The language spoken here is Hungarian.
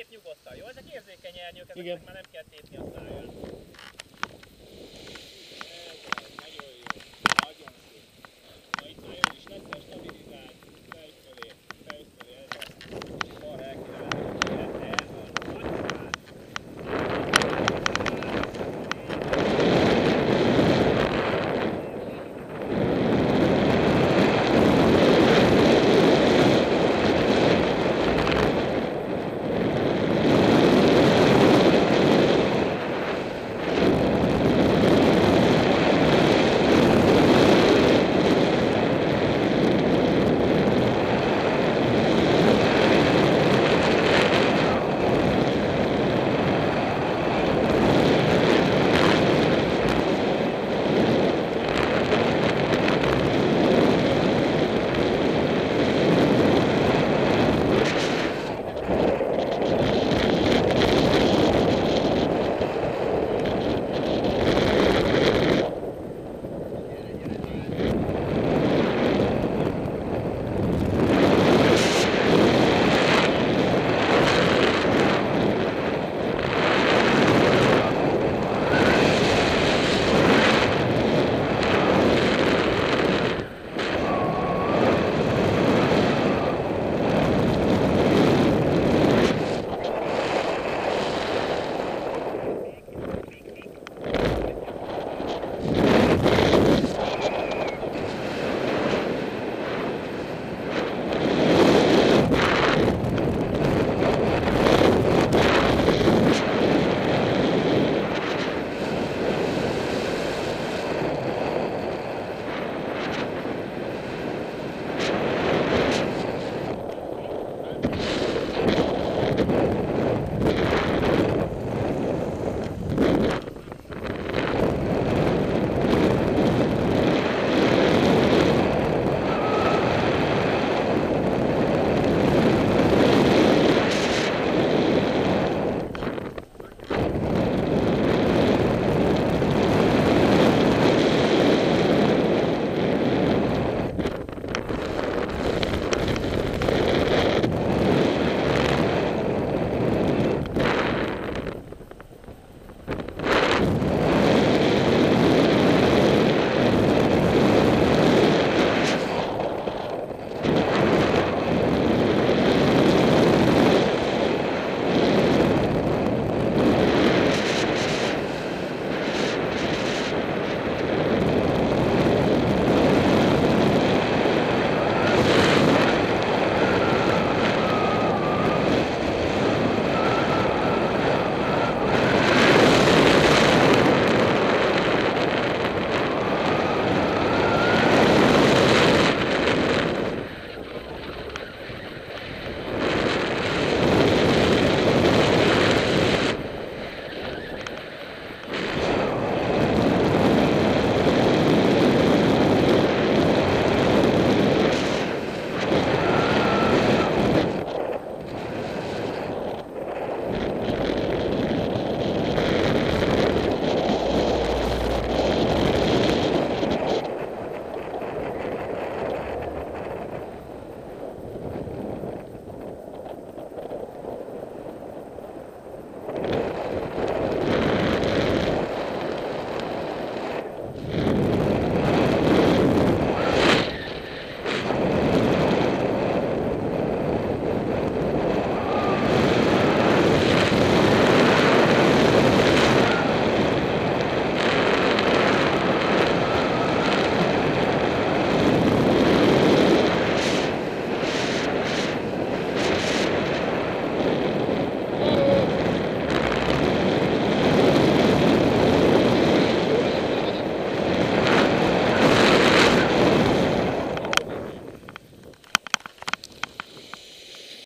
tép nyugodtan, jó? Ezek érzékeny ernyők, ezeknek Igen. már nem kell tépni a száján.